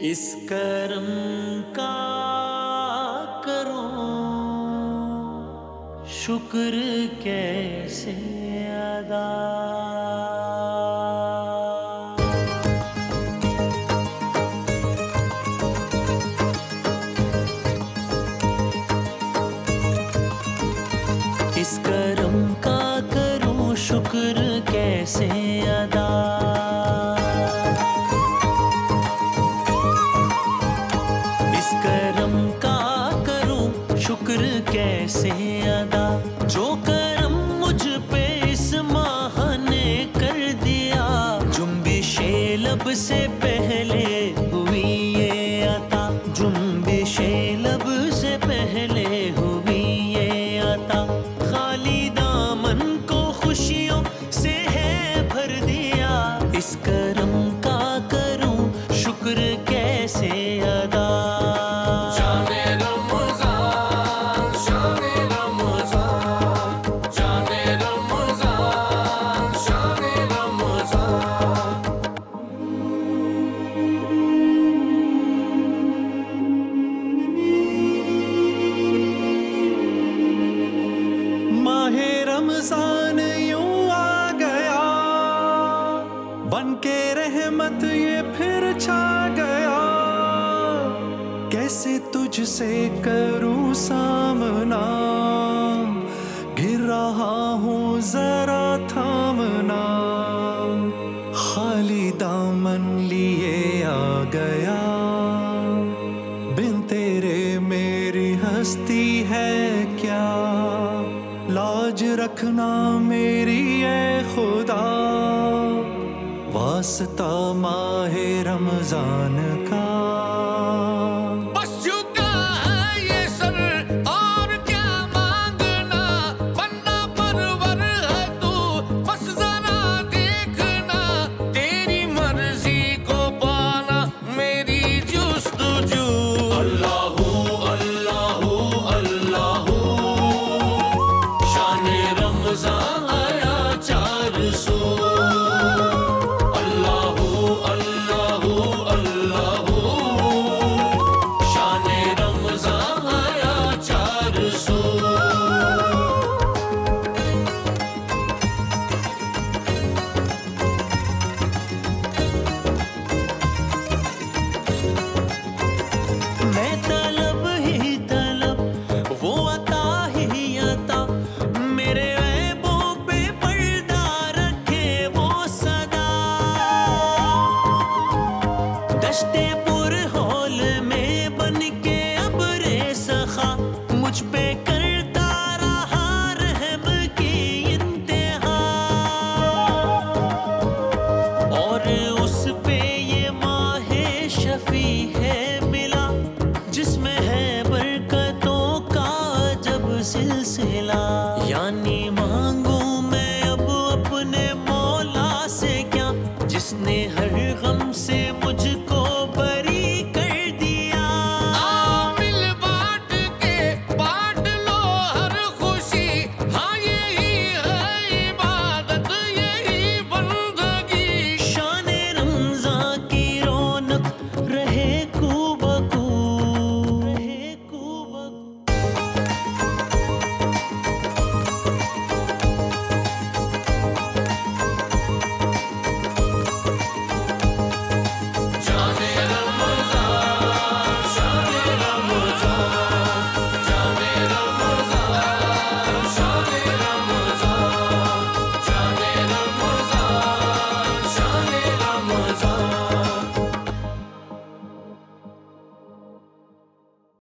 इस कर्म का करो? शुक्र कैसे अदा? इस कर्म का करो? शुक्र कैसे अदा? पता जो कर रहमत ये फिर छा गया। कैसे तुझसे करूँ सामना? गिर रहा हूँ जरा थामना। खाली दामन लिए आ गया। बिन तेरे मेरी हस्ती है क्या? लाज रखना मेरी है खुदा। वास्ता माहे रमज़ान का। उसने हर गम से मुझे